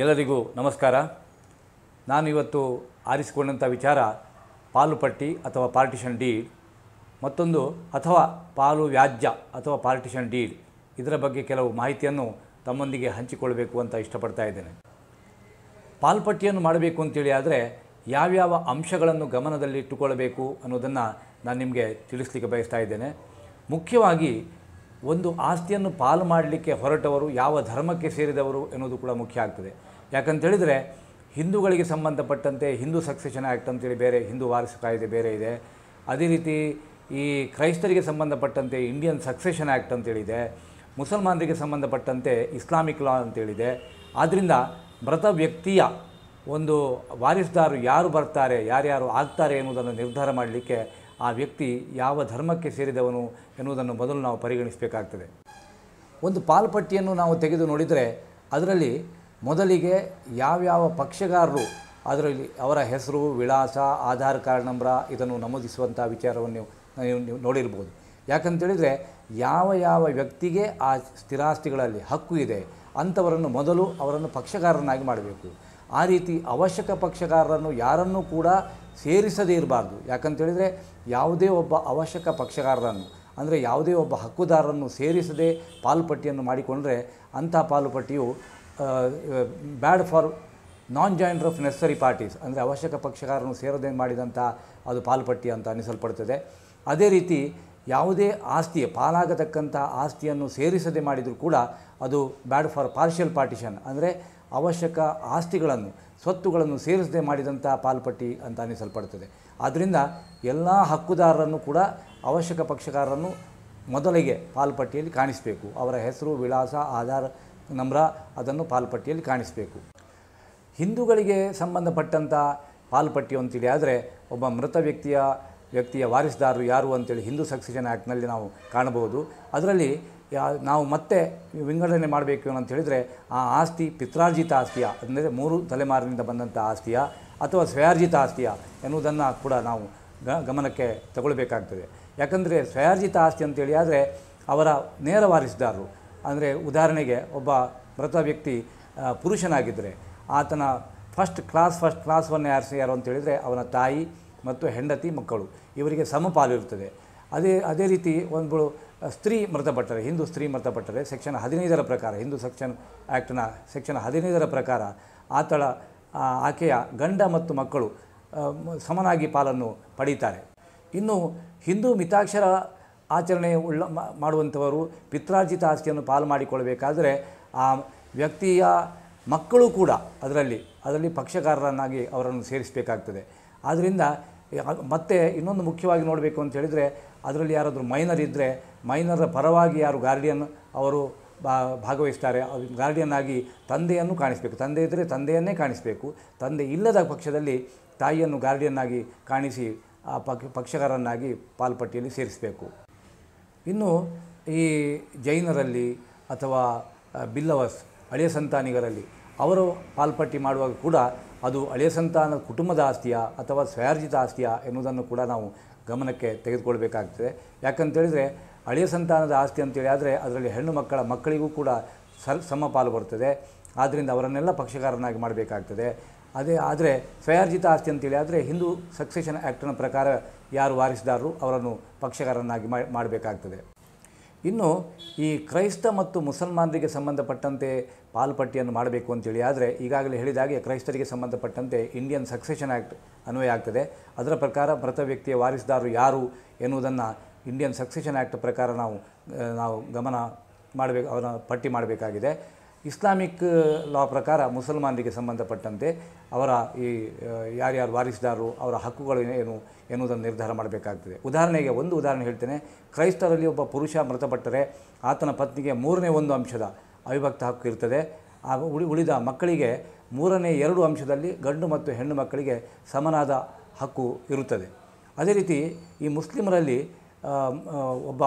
ಎಲ್ಲರಿಗೂ ನಮಸ್ಕಾರ. ನಾನು ಇವತ್ತು ಆರಿಸಿಕೊಂಡಂಥ ವಿಚಾರ ಪಾಲು ಪಟ್ಟಿ ಅಥವಾ ಪಾರ್ಟಿಷನ್ ಡೀಡ್, ಮತ್ತೊಂದು ಅಥವಾ ಪಾಲು ವ್ಯಾಜ್ಯ ಅಥವಾ ಪಾರ್ಟಿಷನ್ ಡೀಡ್ ಇದರ ಬಗ್ಗೆ ಕೆಲವು ಮಾಹಿತಿಯನ್ನು ತಮ್ಮೊಂದಿಗೆ ಹಂಚಿಕೊಳ್ಬೇಕು ಅಂತ ಇಷ್ಟಪಡ್ತಾ ಇದ್ದೇನೆ. ಪಾಲ್ಪಟ್ಟಿಯನ್ನು ಮಾಡಬೇಕು ಅಂತೇಳಿ ಆದರೆ ಯಾವ್ಯಾವ ಅಂಶಗಳನ್ನು ಗಮನದಲ್ಲಿ ಇಟ್ಟುಕೊಳ್ಳಬೇಕು ಅನ್ನೋದನ್ನು ನಾನು ನಿಮಗೆ ತಿಳಿಸ್ಲಿಕ್ಕೆ ಬಯಸ್ತಾ ಇದ್ದೇನೆ. ಮುಖ್ಯವಾಗಿ ಒಂದು ಆಸ್ತಿಯನ್ನು ಪಾಲು ಮಾಡಲಿಕ್ಕೆ ಹೊರಟವರು, ಯಾವ ಧರ್ಮಕ್ಕೆ ಸೇರಿದವರು ಎನ್ನುವುದು ಕೂಡ ಮುಖ್ಯ ಆಗ್ತದೆ. ಯಾಕಂತೇಳಿದರೆ, ಹಿಂದೂಗಳಿಗೆ ಸಂಬಂಧಪಟ್ಟಂತೆ ಹಿಂದೂ ಸಕ್ಸೆಷನ್ ಆ್ಯಕ್ಟ್ ಅಂತೇಳಿ ಬೇರೆ ಹಿಂದೂ ವಾರಸ ಕಾಯ್ದೆ ಬೇರೆ ಇದೆ. ಅದೇ ರೀತಿ ಈ ಕ್ರೈಸ್ತರಿಗೆ ಸಂಬಂಧಪಟ್ಟಂತೆ ಇಂಡಿಯನ್ ಸಕ್ಸೆಷನ್ ಆ್ಯಕ್ಟ್ ಅಂತೇಳಿದೆ ಮುಸಲ್ಮಾನರಿಗೆ ಸಂಬಂಧಪಟ್ಟಂತೆ ಇಸ್ಲಾಮಿಕ್ ಲಾ ಅಂತೇಳಿದೆ ಆದ್ದರಿಂದ ಮೃತ ವ್ಯಕ್ತಿಯ ಒಂದು ವಾರಿಸ್ದಾರು ಯಾರು ಬರ್ತಾರೆ, ಯಾರ್ಯಾರು ಆಗ್ತಾರೆ ಎನ್ನುವುದನ್ನು ನಿರ್ಧಾರ ಮಾಡಲಿಕ್ಕೆ ಆ ವ್ಯಕ್ತಿ ಯಾವ ಧರ್ಮಕ್ಕೆ ಸೇರಿದವನು ಎನ್ನುವುದನ್ನು ಮೊದಲು ನಾವು ಪರಿಗಣಿಸಬೇಕಾಗ್ತದೆ. ಒಂದು ಪಾಲ್ಪಟ್ಟಿಯನ್ನು ನಾವು ತೆಗೆದು ನೋಡಿದರೆ ಅದರಲ್ಲಿ ಮೊದಲಿಗೆ ಯಾವ್ಯಾವ ಪಕ್ಷಗಾರರು, ಅದರಲ್ಲಿ ಅವರ ಹೆಸರು, ವಿಳಾಸ, ಆಧಾರ್ ಕಾರ್ಡ್ ನಂಬರ ಇದನ್ನು ನಮೂದಿಸುವಂಥ ವಿಚಾರವನ್ನು ನೀವು ನೋಡಿರ್ಬೋದು. ಯಾಕಂತೇಳಿದರೆ ಯಾವ ಯಾವ ವ್ಯಕ್ತಿಗೆ ಆ ಸ್ಥಿರಾಸ್ತಿಗಳಲ್ಲಿ ಹಕ್ಕು ಇದೆ ಅಂಥವರನ್ನು ಮೊದಲು ಅವರನ್ನು ಪಕ್ಷಗಾರರನ್ನಾಗಿ ಮಾಡಬೇಕು. ಆ ರೀತಿ ಅವಶ್ಯಕ ಪಕ್ಷಗಾರರನ್ನು ಯಾರನ್ನೂ ಕೂಡ ಸೇರಿಸದೇ ಇರಬಾರ್ದು. ಯಾಕಂತೇಳಿದರೆ ಯಾವುದೇ ಒಬ್ಬ ಅವಶ್ಯಕ ಪಕ್ಷಗಾರರನ್ನು, ಅಂದರೆ ಯಾವುದೇ ಒಬ್ಬ ಹಕ್ಕುದಾರರನ್ನು ಸೇರಿಸದೆ ಪಾಲುಪಟ್ಟಿಯನ್ನು ಮಾಡಿಕೊಂಡರೆ ಅಂಥ ಪಾಲುಪಟ್ಟಿಯು bad for non joint of necessary parties, ಅಂದರೆ ಅವಶ್ಯಕ ಪಕ್ಷಗಾರರನ್ನು ಸೇರದೇ ಮಾಡಿದಂಥ ಅದು ಪಾಲ್ಪಟ್ಟಿ ಅಂತ ಅನಿಸಲ್ಪಡ್ತದೆ. ಅದೇ ರೀತಿ ಯಾವುದೇ ಆಸ್ತಿಯ ಪಾಲಾಗತಕ್ಕಂಥ ಆಸ್ತಿಯನ್ನು ಸೇರಿಸದೆ ಮಾಡಿದರೂ ಕೂಡ ಅದು ಬ್ಯಾಡ್ ಫಾರ್ ಪಾರ್ಷಿಯಲ್ ಪಾರ್ಟಿಷನ್. ಅಂದರೆ ಅವಶ್ಯಕ ಆಸ್ತಿಗಳನ್ನು, ಸ್ವತ್ತುಗಳನ್ನು ಸೇರಿಸದೆ ಮಾಡಿದಂಥ ಪಾಲ್ಪಟ್ಟಿ ಅಂತ ಅನಿಸಲ್ಪಡ್ತದೆ. ಆದ್ದರಿಂದ ಎಲ್ಲ ಹಕ್ಕುದಾರರನ್ನು ಕೂಡ ಅವಶ್ಯಕ ಪಕ್ಷಕಾರರನ್ನು ಮೊದಲಿಗೆ ಪಾಲ್ಪಟ್ಟಿಯಲ್ಲಿ ಕಾಣಿಸಬೇಕು. ಅವರ ಹೆಸರು, ವಿಳಾಸ, ಆಧಾರ್ ನಂಬರ ಅದನ್ನು ಪಾಲ್ಪಟ್ಟಿಯಲ್ಲಿ ಕಾಣಿಸಬೇಕು. ಹಿಂದೂಗಳಿಗೆ ಸಂಬಂಧಪಟ್ಟಂಥ ಪಾಲ್ಪಟ್ಟಿ ಅಂತೇಳಿ ಆದರೆ ಒಬ್ಬ ಮೃತ ವ್ಯಕ್ತಿಯ ವ್ಯಕ್ತಿಯ ವಾರಿಸ್ದಾರರು ಯಾರು ಅಂತೇಳಿ ಹಿಂದೂ ಸಕ್ಸೆಷನ್ ಆ್ಯಕ್ಟ್ನಲ್ಲಿ ನಾವು ಕಾಣಬಹುದು. ಅದರಲ್ಲಿ ನಾವು ಮತ್ತೆ ವಿಂಗಡಣೆ ಮಾಡಬೇಕು ಅಂತ ಹೇಳಿದರೆ, ಆ ಆಸ್ತಿ ಪಿತ್ರಾರ್ಜಿತ ಆಸ್ತಿಯ ಅಂದರೆ ಮೂರು ತಲೆಮಾರಿನಿಂದ ಬಂದಂಥ ಆಸ್ತಿಯ ಅಥವಾ ಸ್ವಯಾರ್ಜಿತ ಆಸ್ತಿಯ ಎನ್ನುವುದನ್ನು ಕೂಡ ನಾವು ಗಮನಕ್ಕೆ ತಗೊಳ್ಬೇಕಾಗ್ತದೆ. ಯಾಕಂದರೆ ಸ್ವಯಾರ್ಜಿತ ಆಸ್ತಿ ಅಂತೇಳಿ ಆದರೆ ಅವರ ನೇರ ವಾರಿಸಿದಾರರು, ಅಂದರೆ ಉದಾಹರಣೆಗೆ ಒಬ್ಬ ಮೃತ ವ್ಯಕ್ತಿ ಪುರುಷನಾಗಿದ್ದರೆ ಆತನ first class first class one ಯಾರು ಯಾರು ಅಂತೇಳಿದರೆ ಅವನ ತಾಯಿ ಮತ್ತು ಹೆಂಡತಿ ಮಕ್ಕಳು, ಇವರಿಗೆ ಸಮಪಾಲು ಇರುತ್ತದೆ ಅದೇ ಅದೇ ರೀತಿ ಒಂದು ಸ್ತ್ರೀ ಮೃತಪಟ್ಟರೆ, ಹಿಂದೂ ಸ್ತ್ರೀ ಮೃತಪಟ್ಟರೆ, ಸೆಕ್ಷನ್ ಹದಿನೈದರ ಪ್ರಕಾರ, ಹಿಂದೂ ಸೆಕ್ಷನ್ ಆ್ಯಕ್ಟ್ನ ಸೆಕ್ಷನ್ ಹದಿನೈದರ ಪ್ರಕಾರ, ಆತಳ ಆಕೆಯ ಗಂಡ ಮತ್ತು ಮಕ್ಕಳು ಸಮನಾಗಿ ಪಾಲನ್ನು ಪಡೀತಾರೆ. ಇನ್ನು ಹಿಂದೂ ಮಿತಾಕ್ಷರ ಆಚರಣೆ ಉಳ್ಳ ಮಾಡುವಂಥವರು ಪಿತ್ರಾರ್ಜಿತ ಆಸ್ತಿಯನ್ನು ಪಾಲು ಮಾಡಿಕೊಳ್ಳಬೇಕಾದರೆ, ಆ ವ್ಯಕ್ತಿಯ ಮಕ್ಕಳು ಕೂಡ ಅದರಲ್ಲಿ ಅದರಲ್ಲಿ ಪಕ್ಷಕಾರರನ್ನಾಗಿ ಅವರನ್ನು ಸೇರಿಸಬೇಕಾಗ್ತದೆ. ಆದ್ದರಿಂದ ಮತ್ತೆ ಇನ್ನೊಂದು ಮುಖ್ಯವಾಗಿ ನೋಡಬೇಕು ಅಂತ ಹೇಳಿದರೆ, ಅದರಲ್ಲಿ ಯಾರಾದರೂ ಮೈನರ್ ಇದ್ದರೆ ಮೈನರ ಪರವಾಗಿ ಯಾರು ಗಾರ್ಡಿಯನ್ ಅವರು ಭಾಗವಹಿಸ್ತಾರೆ ಗಾರ್ಡಿಯನ್ ಆಗಿ ತಂದೆಯನ್ನು ಕಾಣಿಸಬೇಕು. ತಂದೆ ಇದ್ದರೆ ತಂದೆಯನ್ನೇ ಕಾಣಿಸಬೇಕು. ತಂದೆ ಇಲ್ಲದ ಪಕ್ಷದಲ್ಲಿ ತಾಯಿಯನ್ನು ಗಾರ್ಡಿಯನ್ ಆಗಿ ಕಾಣಿಸಿ, ಆ ಪಕ್, ಪಕ್ಷಗಾರನ್ನಾಗಿ ಪಾಲ್ಪಟ್ಟಿಯಲ್ಲಿ ಸೇರಿಸಬೇಕು. ಇನ್ನು ಈ ಜೈನರಲ್ಲಿ ಅಥವಾ ಬಿಲ್ಲವಸ್, ಹಳೆಯ ಸಂತಾನಿಗರಲ್ಲಿ, ಅವರು ಪಾಲ್ಪಟ್ಟಿ ಮಾಡುವಾಗ ಕೂಡ ಅದು ಹಳೆಯ ಸಂತಾನ ಕುಟುಂಬದ ಆಸ್ತಿಯ ಅಥವಾ ಸ್ವಯಾರ್ಜಿತ ಆಸ್ತಿಯ ಎನ್ನುವುದನ್ನು ಕೂಡ ನಾವು ಗಮನಕ್ಕೆ ತೆಗೆದುಕೊಳ್ಬೇಕಾಗ್ತದೆ. ಯಾಕಂತೇಳಿದರೆ ಹಳೆಯ ಸಂತಾನದ ಆಸ್ತಿ ಅಂತೇಳಿ ಆದರೆ ಅದರಲ್ಲಿ ಹೆಣ್ಣು ಮಕ್ಕಳ ಮಕ್ಕಳಿಗೂ ಕೂಡ ಸರ್ ಸಮ ಪಾಲು ಬರ್ತದೆ. ಆದ್ದರಿಂದ ಅವರನ್ನೆಲ್ಲ ಪಕ್ಷಕಾರನಾಗಿ ಮಾಡಬೇಕಾಗ್ತದೆ. ಅದೇ ಆದರೆ ಸ್ವಯಾರ್ಜಿತ ಆಸ್ತಿ ಅಂತೇಳಿ ಆದರೆ ಹಿಂದೂ ಸಕ್ಸೆಷನ್ ಆ್ಯಕ್ಟ್ನ ಪ್ರಕಾರ ಯಾರು ವಾರಿಸಿದಾರರು ಅವರನ್ನು ಪಕ್ಷಕಾರನಾಗಿ ಮಾಡಬೇಕಾಗ್ತದೆ. ಇನ್ನು ಈ ಕ್ರೈಸ್ತ ಮತ್ತು ಮುಸಲ್ಮಾನರಿಗೆ ಸಂಬಂಧಪಟ್ಟಂತೆ ಪಾಲ್ಪಟ್ಟಿಯನ್ನು ಮಾಡಬೇಕು ಅಂತೇಳಿ. ಆದರೆ ಈಗಾಗಲೇ ಹೇಳಿದಾಗೆ ಕ್ರೈಸ್ತರಿಗೆ ಸಂಬಂಧಪಟ್ಟಂತೆ ಇಂಡಿಯನ್ ಸಕ್ಸೆಷನ್ ಆ್ಯಕ್ಟ್ ಅನ್ವಯ ಆಗ್ತದೆ. ಅದರ ಪ್ರಕಾರ ಮೃತ ವ್ಯಕ್ತಿಯ ವಾರಿಸಿದಾರು ಯಾರು ಎನ್ನುವುದನ್ನು ಇಂಡಿಯನ್ ಸಕ್ಸೆಷನ್ ಆ್ಯಕ್ಟ್ ಪ್ರಕಾರ ನಾವು ನಾವು ಗಮನ ಮಾಡಬೇಕು ಅವರ ಪಟ್ಟಿ ಮಾಡಬೇಕಾಗಿದೆ. ಇಸ್ಲಾಮಿಕ್ ಲಾ ಪ್ರಕಾರ ಮುಸಲ್ಮಾನರಿಗೆ ಸಂಬಂಧಪಟ್ಟಂತೆ ಅವರ ಈ ಯಾರ್ಯಾರು ವಾರಿಸ್ದಾರರು ಅವರ ಹಕ್ಕುಗಳು ಏನು ಎನ್ನುವುದನ್ನು ನಿರ್ಧಾರ ಮಾಡಬೇಕಾಗ್ತದೆ. ಉದಾಹರಣೆಗೆ ಒಂದು ಉದಾಹರಣೆ ಹೇಳ್ತೇನೆ. ಕ್ರೈಸ್ತರಲ್ಲಿ ಒಬ್ಬ ಪುರುಷ ಮೃತಪಟ್ಟರೆ ಆತನ ಪತ್ನಿಗೆ ಮೂರನೇ ಒಂದು ಅಂಶದ ಅವಿಭಕ್ತ ಹಕ್ಕು ಇರ್ತದೆ. ಆ, ಉಳಿ, ಉಳಿದ ಮಕ್ಕಳಿಗೆ ಮೂರನೇ ಎರಡು ಅಂಶದಲ್ಲಿ ಗಂಡು ಮತ್ತು ಹೆಣ್ಣು ಮಕ್ಕಳಿಗೆ ಸಮನಾದ ಹಕ್ಕು ಇರುತ್ತದೆ. ಅದೇ ರೀತಿ ಈ ಮುಸ್ಲಿಮರಲ್ಲಿ ಒಬ್ಬ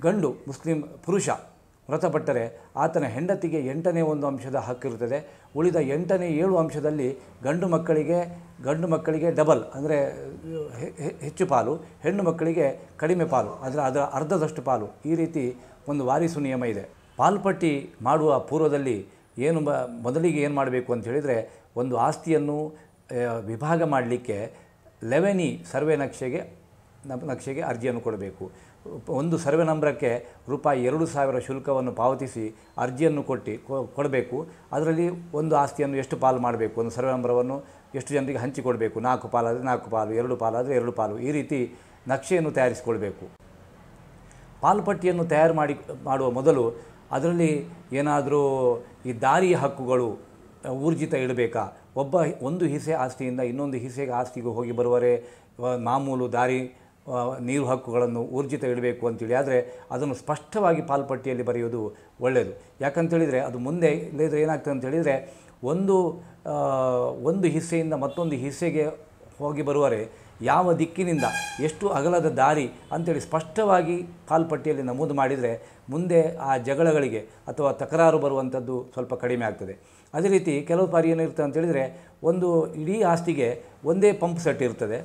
ಗಂಡು ಮುಸ್ಲಿಂ ಪುರುಷ ಮೃತಪಟ್ಟರೆ ಆತನ ಹೆಂಡತಿಗೆ ಎಂಟನೇ ಒಂದು ಅಂಶದ ಹಕ್ಕಿರುತ್ತದೆ ಉಳಿದ ಎಂಟನೇ ಏಳು ಅಂಶದಲ್ಲಿ ಗಂಡು ಮಕ್ಕಳಿಗೆ ಗಂಡು ಮಕ್ಕಳಿಗೆ ಡಬಲ್ ಅಂದರೆ ಹೆಚ್ಚು ಪಾಲು, ಹೆಣ್ಣು ಮಕ್ಕಳಿಗೆ ಕಡಿಮೆ ಪಾಲು, ಅದರ ಅದರ ಅರ್ಧದಷ್ಟು ಪಾಲು. ಈ ರೀತಿ ಒಂದು ವಾರಿಸು ನಿಯಮ ಇದೆ. ಪಾಲ್ಪಟ್ಟಿ ಮಾಡುವ ಪೂರ್ವದಲ್ಲಿ ಏನು ಮೊದಲಿಗೆ ಏನು ಮಾಡಬೇಕು ಅಂತ ಹೇಳಿದರೆ ಒಂದು ಆಸ್ತಿಯನ್ನು ವಿಭಾಗ ಮಾಡಲಿಕ್ಕೆ ಲೆವೆನಿ ಸರ್ವೆ ನಕ್ಷೆಗೆ ನಕ್ಷೆಗೆ ಅರ್ಜಿಯನ್ನು ಕೊಡಬೇಕು. ಒಂದು ಸರ್ವೆ ನಂಬರಕ್ಕೆ ರೂಪಾಯಿ ಎರಡು ಸಾವಿರ ಶುಲ್ಕವನ್ನು ಪಾವತಿಸಿ ಅರ್ಜಿಯನ್ನು ಕೊಟ್ಟು ಕೊಡಬೇಕು. ಅದರಲ್ಲಿ ಒಂದು ಆಸ್ತಿಯನ್ನು ಎಷ್ಟು ಪಾಲು ಮಾಡಬೇಕು? ಒಂದು ಸರ್ವೆ ನಂಬರವನ್ನು ಎಷ್ಟು ಜನರಿಗೆ ಹಂಚಿಕೊಡಬೇಕು? ನಾಲ್ಕು ಪಾಲಾದರೆ ನಾಲ್ಕು ಪಾಲು, ಎರಡು ಪಾಲಾದರೆ ಎರಡು ಪಾಲು. ಈ ರೀತಿ ನಕ್ಷೆಯನ್ನು ತಯಾರಿಸಿಕೊಳ್ಬೇಕು. ಪಾಲ್ಪಟ್ಟಿಯನ್ನು ತಯಾರು ಮಾಡಿ, ಮಾಡುವ ಮೊದಲು ಅದರಲ್ಲಿ ಏನಾದರೂ ಈ ದಾರಿಯ ಹಕ್ಕುಗಳು ಊರ್ಜಿತ ಇಡಬೇಕಾ? ಒಬ್ಬ ಒಂದು ಹಿಸೆ ಆಸ್ತಿಯಿಂದ ಇನ್ನೊಂದು ಹಿಸೆಗೆ ಆಸ್ತಿಗೆ ಹೋಗಿ ಬರುವರೆ ಮಾಮೂಲು ದಾರಿ ನೀರು ಹಕ್ಕುಗಳನ್ನು ಊರ್ಜಿತ ಇಡಬೇಕು ಅಂತೇಳಿ. ಆದರೆ ಅದನ್ನು ಸ್ಪಷ್ಟವಾಗಿ ಪಾಲ್ಪಟ್ಟಿಯಲ್ಲಿ ಬರೆಯೋದು ಒಳ್ಳೆಯದು ಯಾಕಂತೇಳಿದರೆ ಅದು ಮುಂದೆ ಇಲ್ಲದ್ರೆ ಏನಾಗ್ತದೆ ಅಂತ ಹೇಳಿದರೆ ಒಂದು ಒಂದು ಹಿಸ್ಸೆಯಿಂದ ಮತ್ತೊಂದು ಹಿಸ್ಸೆಗೆ ಹೋಗಿ ಬರುವರೆ ಯಾವ ದಿಕ್ಕಿನಿಂದ ಎಷ್ಟು ಅಗಲದ ದಾರಿ ಅಂತೇಳಿ ಸ್ಪಷ್ಟವಾಗಿ ಕಾಲ್ಪಟ್ಟಿಯಲ್ಲಿ ನಮೂದು ಮಾಡಿದರೆ ಮುಂದೆ ಆ ಜಗಳಗಳಿಗೆ ಅಥವಾ ತಕರಾರು ಬರುವಂಥದ್ದು ಸ್ವಲ್ಪ ಕಡಿಮೆ ಆಗ್ತದೆ. ಅದೇ ರೀತಿ ಕೆಲವು ಬಾರಿ ಏನಿರ್ತದೆ ಅಂತೇಳಿದರೆ ಒಂದು ಇಡೀ ಆಸ್ತಿಗೆ ಒಂದೇ ಪಂಪ್ ಸೆಟ್ ಇರ್ತದೆ,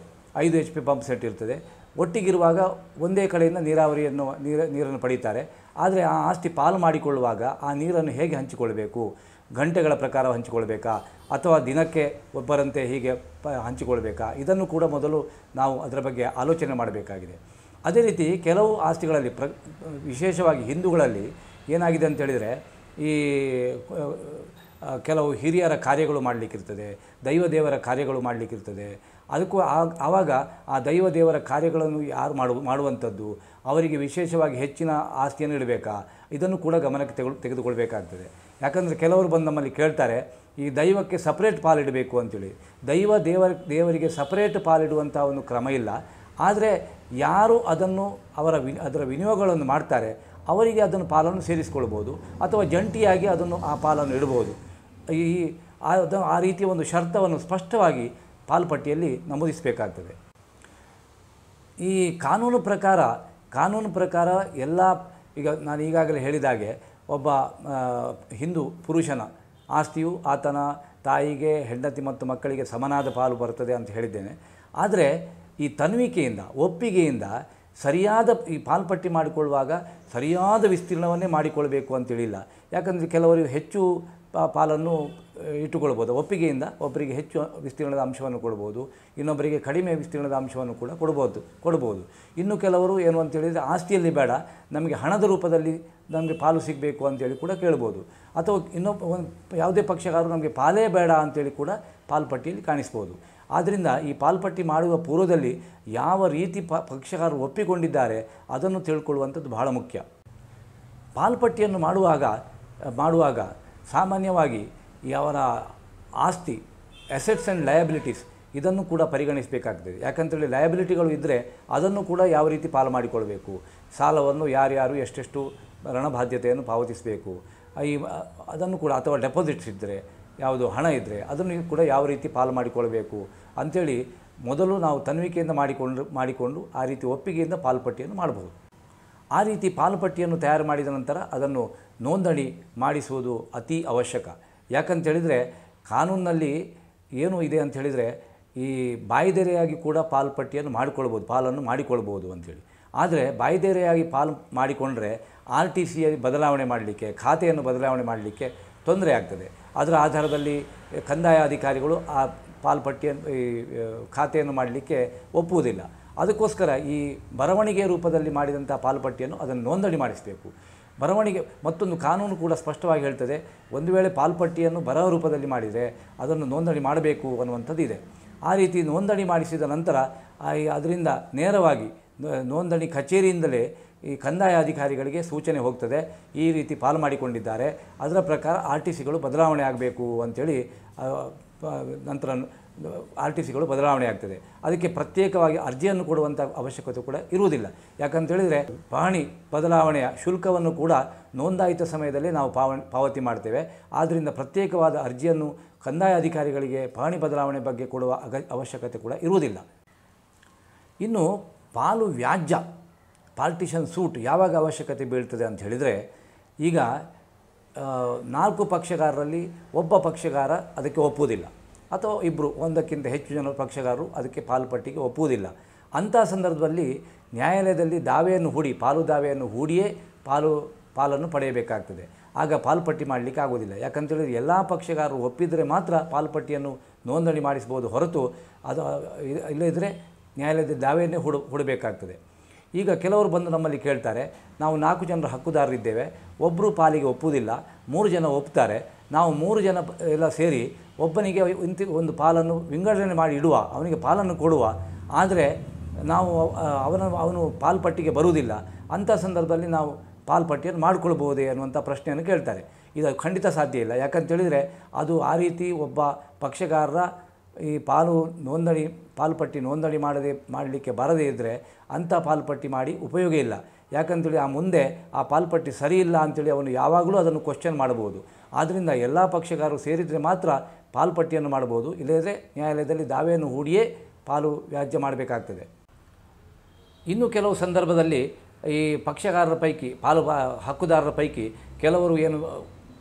ಐದು ಎಚ್ ಪಿ ಪಂಪ್ ಸೆಟ್ ಇರ್ತದೆ ಒಟ್ಟಿಗಿರುವಾಗ ಒಂದೇ ಕಡೆಯಿಂದ ನೀರಾವರಿಯನ್ನು, ನೀರ, ನೀರನ್ನು ಪಡೀತಾರೆ ಆದರೆ ಆ ಆಸ್ತಿ ಪಾಲು ಮಾಡಿಕೊಳ್ಳುವಾಗ ಆ ನೀರನ್ನು ಹೇಗೆ ಹಂಚಿಕೊಳ್ಬೇಕು ಗಂಟೆಗಳ ಪ್ರಕಾರ ಹಂಚಿಕೊಳ್ಬೇಕಾ ಅಥವಾ ದಿನಕ್ಕೆ ಒಬ್ಬರಂತೆ ಹೀಗೆ ಪ ಹಂಚಿಕೊಳ್ಬೇಕಾ ಇದನ್ನು ಕೂಡ ಮೊದಲು ನಾವು ಅದರ ಬಗ್ಗೆ ಆಲೋಚನೆ ಮಾಡಬೇಕಾಗಿದೆ. ಅದೇ ರೀತಿ ಕೆಲವು ಆಸ್ತಿಗಳಲ್ಲಿ ಪ್ರ, ವಿಶೇಷವಾಗಿ ಹಿಂದೂಗಳಲ್ಲಿ ಏನಾಗಿದೆ ಅಂತ ಹೇಳಿದರೆ ಈ ಕೆಲವು ಹಿರಿಯರ ಕಾರ್ಯಗಳು ಮಾಡಲಿಕ್ಕಿರ್ತದೆ ದೈವ ದೇವರ ಕಾರ್ಯಗಳು ಮಾಡಲಿಕ್ಕಿರ್ತದೆ ಅದಕ್ಕೂ ಆವಾಗ ಆ ದೈವ ದೇವರ ಕಾರ್ಯಗಳನ್ನು ಯಾರು ಮಾಡು, ಮಾಡುವಂಥದ್ದು, ಅವರಿಗೆ ವಿಶೇಷವಾಗಿ ಹೆಚ್ಚಿನ ಆಸ್ತಿಯನ್ನು ಇಡಬೇಕಾ, ಇದನ್ನು ಕೂಡ ಗಮನಕ್ಕೆ ತೆಗೆದು, ತೆಗೆದುಕೊಳ್ಬೇಕಾಗ್ತದೆ. ಯಾಕಂದರೆ ಕೆಲವರು ಬಂದು ನಮ್ಮಲ್ಲಿ ಕೇಳ್ತಾರೆ, ಈ ದೈವಕ್ಕೆ ಸಪ್ರೇಟ್ ಪಾಲಿಡಬೇಕು ಅಂತೇಳಿ. ದೈವ ದೇವರ, ದೇವರಿಗೆ ಸಪ್ರೇಟ್ ಪಾಲಿಡುವಂಥ ಒಂದು ಕ್ರಮ ಇಲ್ಲ. ಆದರೆ ಯಾರು ಅದನ್ನು ಅವರ ವಿ ಅದರ ವಿನಿಯೋಗಗಳನ್ನು ಮಾಡ್ತಾರೆ, ಅವರಿಗೆ ಅದನ್ನು ಪಾಲನ್ನು ಸೇರಿಸಿಕೊಳ್ಬೋದು, ಅಥವಾ ಜಂಟಿಯಾಗಿ ಅದನ್ನು ಆ ಪಾಲನ್ನು ಇಡ್ಬೋದು. ಈ ಆ ರೀತಿಯ ಒಂದು ಶರ್ತವನ್ನು ಸ್ಪಷ್ಟವಾಗಿ ಪಾಲ್ಪಟ್ಟಿಯಲ್ಲಿ ನಮೂದಿಸಬೇಕಾಗ್ತದೆ. ಈ ಕಾನೂನು ಪ್ರಕಾರ ಕಾನೂನು ಪ್ರಕಾರ ಎಲ್ಲ, ಈಗ ನಾನು ಈಗಾಗಲೇ ಹೇಳಿದಾಗೆ ಒಬ್ಬ ಹಿಂದೂ ಪುರುಷನ ಆಸ್ತಿಯು ಆತನ ತಾಯಿಗೆ, ಹೆಂಡತಿ ಮತ್ತು ಮಕ್ಕಳಿಗೆ ಸಮನಾದ ಪಾಲು ಬರುತ್ತದೆ ಅಂತ ಹೇಳಿದ್ದೇನೆ. ಆದರೆ ಈ ತನ್ವಿಕೆಯಿಂದ, ಒಪ್ಪಿಗೆಯಿಂದ ಸರಿಯಾದ ಈ ಪಾಲ್ಪಟ್ಟಿ ಮಾಡಿಕೊಳ್ಳುವಾಗ ಸರಿಯಾದ ವಿಸ್ತೀರ್ಣವನ್ನೇ ಮಾಡಿಕೊಳ್ಬೇಕು ಅಂತೇಳಿಲ್ಲ. ಯಾಕಂದರೆ ಕೆಲವರು ಹೆಚ್ಚು ಪಾಲನ್ನು ಇಟ್ಟುಕೊಳ್ಬೋದು. ಒಪ್ಪಿಗೆಯಿಂದ ಒಬ್ಬರಿಗೆ ಹೆಚ್ಚು ವಿಸ್ತೀರ್ಣದ ಅಂಶವನ್ನು ಕೊಡ್ಬೋದು. ಇನ್ನೊಬ್ಬರಿಗೆ ಕಡಿಮೆ ವಿಸ್ತೀರ್ಣದ ಅಂಶವನ್ನು ಕೂಡ ಕೊಡ್ಬೋದು ಕೊಡ್ಬೋದು. ಇನ್ನು ಕೆಲವರು ಏನು ಅಂತೇಳಿದರೆ ಆಸ್ತಿಯಲ್ಲಿ ಬೇಡ, ನಮಗೆ ಹಣದ ರೂಪದಲ್ಲಿ ನಮಗೆ ಪಾಲು ಸಿಗಬೇಕು ಅಂತೇಳಿ ಕೂಡ ಕೇಳ್ಬೋದು. ಅಥವಾ ಇನ್ನೊಬ್ಬ, ಒಂದು ಯಾವುದೇ ಪಕ್ಷಗಾರರು ನಮಗೆ ಪಾಲೇ ಬೇಡ ಅಂತೇಳಿ ಕೂಡ ಪಾಲ್ಪಟ್ಟಿಯಲ್ಲಿ ಕಾಣಿಸ್ಬೋದು. ಆದ್ದರಿಂದ ಈ ಪಾಲ್ಪಟ್ಟಿ ಮಾಡುವ ಪೂರ್ವದಲ್ಲಿ ಯಾವ ರೀತಿ ಪ, ಪಕ್ಷಗಾರರು ಒಪ್ಪಿಕೊಂಡಿದ್ದಾರೆ, ಅದನ್ನು ತಿಳ್ಕೊಳ್ಳುವಂಥದ್ದು ಬಹಳ ಮುಖ್ಯ. ಪಾಲ್ಪಟ್ಟಿಯನ್ನು ಮಾಡುವಾಗ ಮಾಡುವಾಗ ಸಾಮಾನ್ಯವಾಗಿ ಈ ಅವರ ಆಸ್ತಿ ಅಸೆಟ್ಸ್ ಆ್ಯಂಡ್ ಲಯಬಿಲಿಟೀಸ್ ಇದನ್ನು ಕೂಡ ಪರಿಗಣಿಸಬೇಕಾಗ್ತದೆ. ಯಾಕಂತೇಳಿ ಲಯಬಿಲಿಟಿಗಳು ಇದ್ದರೆ ಅದನ್ನು ಕೂಡ ಯಾವ ರೀತಿ ಪಾಲು ಮಾಡಿಕೊಳ್ಬೇಕು? ಸಾಲವನ್ನು ಯಾರ್ಯಾರು ಎಷ್ಟೆಷ್ಟು ಋಣಬಾಧ್ಯತೆಯನ್ನು ಪಾವತಿಸಬೇಕು? ಈ, ಅದನ್ನು ಕೂಡ ಅಥವಾ ಡೆಪಾಸಿಟ್ಸ್ ಇದ್ದರೆ ಯಾವುದು ಹಣ ಇದ್ದರೆ ಅದನ್ನು ಕೂಡ ಯಾವ ರೀತಿ ಪಾಲು ಮಾಡಿಕೊಳ್ಬೇಕು? ಅಂಥೇಳಿ ಮೊದಲು ನಾವು ತನ್ವಿಕೆಯಿಂದ ಮಾಡಿಕೊಂಡು ಮಾಡಿಕೊಂಡು ಆ ರೀತಿ ಒಪ್ಪಿಗೆಯಿಂದ ಪಾಲುಪಟ್ಟಿಯನ್ನು ಮಾಡಬಹುದು. ಆ ರೀತಿ ಪಾಲುಪಟ್ಟಿಯನ್ನು ತಯಾರು ಮಾಡಿದ ನಂತರ ಅದನ್ನು ನೋಂದಣಿ ಮಾಡಿಸುವುದು ಅತಿ ಅವಶ್ಯಕ. ಯಾಕಂತೇಳಿದರೆ ಕಾನೂನಿನಲ್ಲಿ ಏನು ಇದೆ ಅಂತ ಹೇಳಿದರೆ ಈ ಬಾಯ್ದೆರೆಯಾಗಿ ಕೂಡ ಪಾಲ್ಪಟ್ಟಿಯನ್ನು ಮಾಡಿಕೊಳ್ಬೋದು, ಪಾಲನ್ನು ಮಾಡಿಕೊಳ್ಬೋದು ಅಂಥೇಳಿ. ಆದರೆ ಬಾಯ್ದೆರೆಯಾಗಿ ಪಾಲು ಮಾಡಿಕೊಂಡ್ರೆ ಆರ್ ಟಿ ಸಿ ಬದಲಾವಣೆ ಮಾಡಲಿಕ್ಕೆ, ಖಾತೆಯನ್ನು ಬದಲಾವಣೆ ಮಾಡಲಿಕ್ಕೆ ತೊಂದರೆ ಆಗ್ತದೆ. ಅದರ ಆಧಾರದಲ್ಲಿ ಕಂದಾಯ ಅಧಿಕಾರಿಗಳು ಆ ಪಾಲ್ಪಟ್ಟಿಯನ್ನು ಈ ಖಾತೆಯನ್ನು ಮಾಡಲಿಕ್ಕೆ ಒಪ್ಪುವುದಿಲ್ಲ. ಅದಕ್ಕೋಸ್ಕರ ಈ ಬರವಣಿಗೆ ರೂಪದಲ್ಲಿ ಮಾಡಿದಂಥ ಪಾಲ್ಪಟ್ಟಿಯನ್ನು ಅದನ್ನು ನೋಂದಣಿ ಮಾಡಿಸಬೇಕು. ಬರವಣಿಗೆ ಮತ್ತೊಂದು ಕಾನೂನು ಕೂಡ ಸ್ಪಷ್ಟವಾಗಿ ಹೇಳ್ತದೆ, ಒಂದು ವೇಳೆ ಪಾಲ್ಪಟ್ಟಿಯನ್ನು ಬರಹ ರೂಪದಲ್ಲಿ ಮಾಡಿದರೆ ಅದನ್ನು ನೋಂದಣಿ ಮಾಡಬೇಕು ಅನ್ನುವಂಥದ್ದು ಆ ರೀತಿ ನೋಂದಣಿ ಮಾಡಿಸಿದ ನಂತರ ಅದರಿಂದ ನೇರವಾಗಿ ನೋಂದಣಿ ಕಚೇರಿಯಿಂದಲೇ ಈ ಕಂದಾಯ ಅಧಿಕಾರಿಗಳಿಗೆ ಸೂಚನೆ ಹೋಗ್ತದೆ, ಈ ರೀತಿ ಪಾಲು ಮಾಡಿಕೊಂಡಿದ್ದಾರೆ. ಅದರ ಪ್ರಕಾರ ಆರ್ ಟಿ ಸಿಗಳು ಬದಲಾವಣೆ ಆಗಬೇಕು ಅಂಥೇಳಿ ನಂತರ ಆರ್ ಟಿ ಸಿಗಳು ಬದಲಾವಣೆ ಆಗ್ತದೆ. ಅದಕ್ಕೆ ಪ್ರತ್ಯೇಕವಾಗಿ ಅರ್ಜಿಯನ್ನು ಕೊಡುವಂಥ ಅವಶ್ಯಕತೆ ಕೂಡ ಇರುವುದಿಲ್ಲ. ಯಾಕಂತೇಳಿದರೆ ಪಹಣಿ ಬದಲಾವಣೆಯ ಶುಲ್ಕವನ್ನು ಕೂಡ ನೋಂದಾಯಿತ ಸಮಯದಲ್ಲಿ ನಾವು ಪಾವ ಪಾವತಿ ಮಾಡ್ತೇವೆ. ಆದ್ದರಿಂದ ಪ್ರತ್ಯೇಕವಾದ ಅರ್ಜಿಯನ್ನು ಕಂದಾಯ ಅಧಿಕಾರಿಗಳಿಗೆ ಪಹಣಿ ಬದಲಾವಣೆ ಬಗ್ಗೆ ಕೊಡುವ ಅಗ, ಅವಶ್ಯಕತೆ ಕೂಡ ಇರುವುದಿಲ್ಲ. ಇನ್ನು ಪಾಲು ವ್ಯಾಜ್ಯ, ಪಾರ್ಟಿಷನ್ ಸೂಟ್ ಯಾವಾಗ ಅವಶ್ಯಕತೆ ಬೀಳ್ತದೆ ಅಂತ ಹೇಳಿದರೆ ಈಗ ನಾಲ್ಕು ಪಕ್ಷಗಾರರಲ್ಲಿ ಒಬ್ಬ ಪಕ್ಷಗಾರ ಅದಕ್ಕೆ ಒಪ್ಪುವುದಿಲ್ಲ. ಅಥವಾ ಇಬ್ಬರು ಒಂದಕ್ಕಿಂತ ಹೆಚ್ಚು ಜನ ಪಕ್ಷಗಾರರು ಅದಕ್ಕೆ ಪಾಲ್ಪಟ್ಟಿಗೆ ಒಪ್ಪುವುದಿಲ್ಲ. ಅಂಥ ಸಂದರ್ಭದಲ್ಲಿ ನ್ಯಾಯಾಲಯದಲ್ಲಿ ದಾವೆಯನ್ನು ಹೂಡಿ, ಪಾಲು ದಾವೆಯನ್ನು ಹೂಡಿಯೇ ಪಾಲು, ಪಾಲನ್ನು ಪಡೆಯಬೇಕಾಗ್ತದೆ. ಆಗ ಪಾಲ್ಪಟ್ಟಿ ಮಾಡಲಿಕ್ಕೆ ಆಗುವುದಿಲ್ಲ. ಯಾಕಂತೇಳಿದ್ರೆ ಎಲ್ಲ ಪಕ್ಷಗಾರರು ಒಪ್ಪಿದರೆ ಮಾತ್ರ ಪಾಲ್ಪಟ್ಟಿಯನ್ನು ನೋಂದಣಿ ಮಾಡಿಸ್ಬೋದು ಹೊರತು ಅದು ಇಲ್ಲದಿದ್ದರೆ ನ್ಯಾಯಾಲಯದ ದಾವೆಯನ್ನೇ ಹುಡು, ಹುಡಬೇಕಾಗ್ತದೆ. ಈಗ ಕೆಲವರು ಬಂದು ನಮ್ಮಲ್ಲಿ ಕೇಳ್ತಾರೆ, ನಾವು ನಾಲ್ಕು ಜನರ ಹಕ್ಕುದಾರರಿದ್ದೇವೆ ಒಬ್ಬರು ಪಾಲಿಗೆ ಒಪ್ಪುವುದಿಲ್ಲ, ಮೂರು ಜನ ಒಪ್ತಾರೆ, ನಾವು ಮೂರು ಜನ ಎಲ್ಲ ಸೇರಿ ಒಬ್ಬನಿಗೆ ಇಂತಿ ಒಂದು ಪಾಲನ್ನು ವಿಂಗಡಣೆ ಮಾಡಿ ಇಡುವ, ಅವನಿಗೆ ಪಾಲನ್ನು ಕೊಡುವ, ಆದರೆ ನಾವು ಅವನ, ಅವನು ಪಾಲ್ಪಟ್ಟಿಗೆ ಬರುವುದಿಲ್ಲ, ಅಂಥ ಸಂದರ್ಭದಲ್ಲಿ ನಾವು ಪಾಲ್ಪಟ್ಟಿಯನ್ನು ಮಾಡಿಕೊಳ್ಬಹುದೇ ಅನ್ನುವಂಥ ಪ್ರಶ್ನೆಯನ್ನು ಕೇಳ್ತಾರೆ. ಇದು ಖಂಡಿತ ಸಾಧ್ಯ ಇಲ್ಲ. ಯಾಕಂತೇಳಿದರೆ ಅದು ಆ ರೀತಿ ಒಬ್ಬ ಪಕ್ಷಗಾರರ ಈ ಪಾಲು ನೋಂದಣಿ ಪಾಲ್ಪಟ್ಟಿ ನೋಂದಣಿ ಮಾಡದೆ, ಮಾಡಲಿಕ್ಕೆ ಬರದೇ ಇದ್ದರೆ ಅಂಥ ಪಾಲ್ಪಟ್ಟಿ ಮಾಡಿ ಉಪಯೋಗ ಇಲ್ಲ. ಯಾಕಂತೇಳಿ ಆ ಮುಂದೆ ಆ ಪಾಲ್ಪಟ್ಟಿ ಸರಿ ಇಲ್ಲ ಅಂತೇಳಿ ಅವನು ಯಾವಾಗಲೂ ಅದನ್ನು ಕ್ವಶನ್ ಮಾಡಬಹುದು. ಆದ್ದರಿಂದ ಎಲ್ಲ ಪಕ್ಷಗಾರರು ಸೇರಿದರೆ ಮಾತ್ರ ಪಾಲ್ಪಟ್ಟಿಯನ್ನು ಮಾಡಬಹುದು. ಇಲ್ಲದೇ ನ್ಯಾಯಾಲಯದಲ್ಲಿ ದಾವೆಯನ್ನು ಹೂಡಿಯೇ ಪಾಲು ವ್ಯಾಜ್ಯ ಮಾಡಬೇಕಾಗ್ತದೆ. ಇನ್ನು ಕೆಲವು ಸಂದರ್ಭದಲ್ಲಿ ಈ ಪಕ್ಷಗಾರರ ಪೈಕಿ, ಪಾಲು ಹಕ್ಕುದಾರರ ಪೈಕಿ ಕೆಲವರು ಏನು